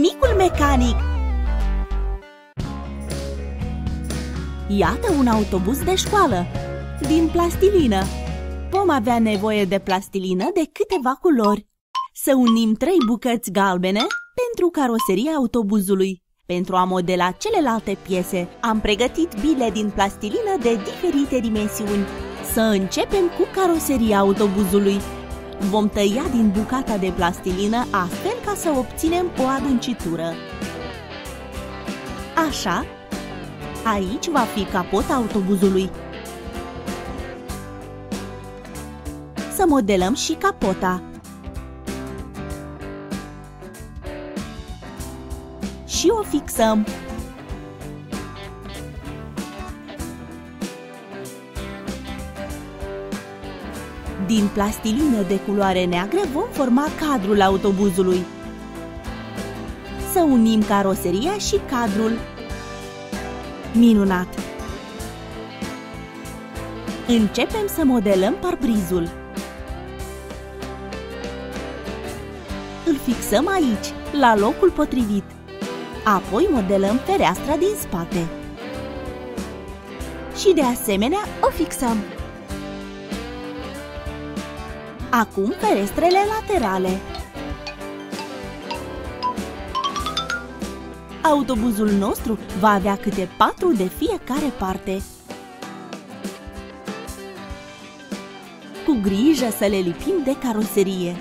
Micul mecanic Iată un autobuz de școală Din plastilină Vom avea nevoie de plastilină de câteva culori Să unim trei bucăți galbene pentru caroseria autobuzului pentru a modela celelalte piese, am pregătit bile din plastilină de diferite dimensiuni. Să începem cu caroseria autobuzului. Vom tăia din bucata de plastilină astfel ca să obținem o adâncitură. Așa, aici va fi capota autobuzului. Să modelăm și capota. Și o fixăm. Din plastilină de culoare neagră vom forma cadrul autobuzului. Să unim caroseria și cadrul. Minunat! Începem să modelăm parbrizul. Îl fixăm aici, la locul potrivit. Apoi modelăm fereastra din spate. Și de asemenea o fixăm. Acum ferestrele laterale. Autobuzul nostru va avea câte patru de fiecare parte. Cu grijă să le lipim de caroserie.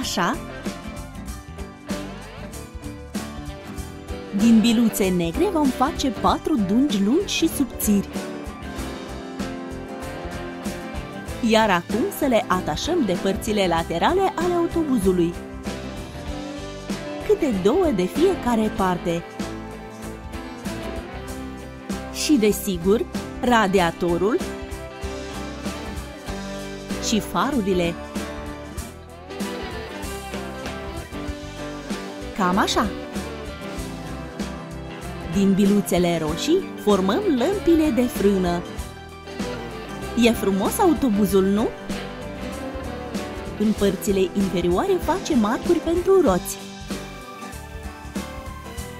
Așa, Din biluțe negre vom face patru dungi lungi și subțiri. Iar acum să le atașăm de părțile laterale ale autobuzului. Câte două de fiecare parte. Și desigur, radiatorul și farurile. Cam așa. Din biluțele roșii formăm lămpile de frână. E frumos autobuzul, nu? În părțile inferioare face marcuri pentru roți.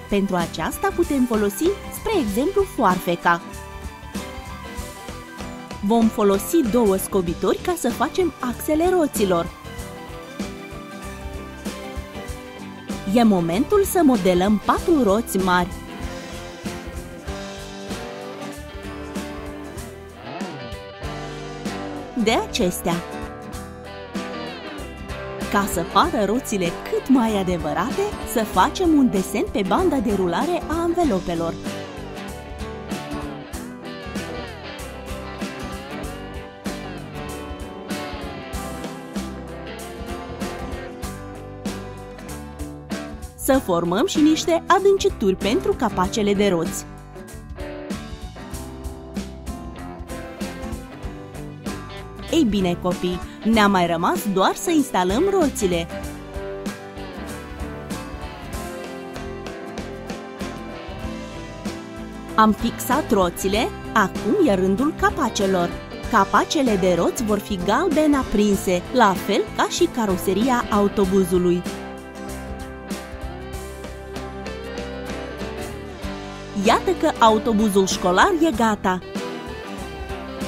Pentru aceasta putem folosi, spre exemplu, foarfeca. Vom folosi două scobitori ca să facem axele roților. E momentul să modelăm patru roți mari. De acestea. Ca să pară roțile cât mai adevărate, să facem un desen pe banda de rulare a anvelopelor. Să formăm și niște adâncituri pentru capacele de roți. Ei bine, copii, ne-a mai rămas doar să instalăm roțile. Am fixat roțile, acum e rândul capacelor. Capacele de roți vor fi galben aprinse, la fel ca și caroseria autobuzului. Iată că autobuzul școlar e gata!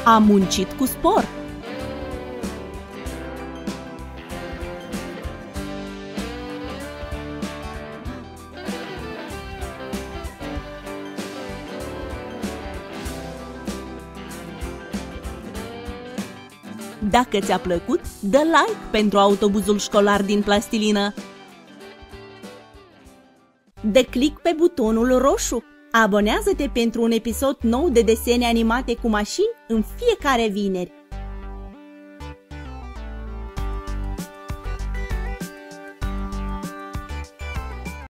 Am muncit cu spor! Dacă ți-a plăcut, dă like pentru autobuzul școlar din plastilină. Dă click pe butonul roșu. Abonează-te pentru un episod nou de desene animate cu mașini în fiecare vineri.